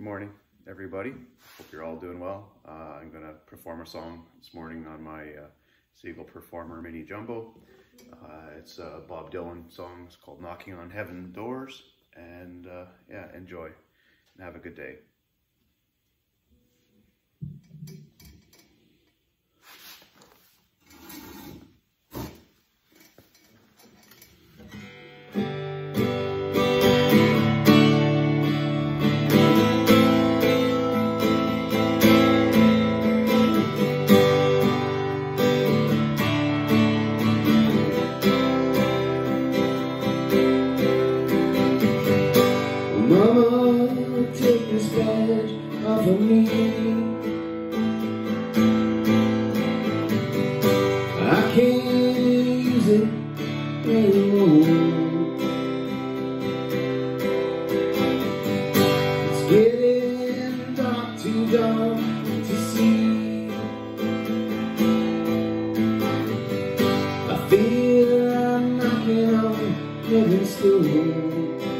Good morning, everybody. Hope you're all doing well. Uh, I'm going to perform a song this morning on my uh, Seagull Performer Mini Jumbo. Uh, it's a Bob Dylan song. It's called Knocking on Heaven Doors. And uh, yeah, enjoy and have a good day. Of me. I can't use it anymore. It's getting dark, too dark to see. I feel I'm knocking on heaven's door.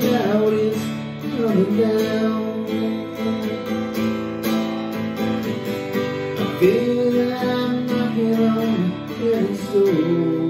Cloud is coming down. I feel that I'm knocking on heaven's door.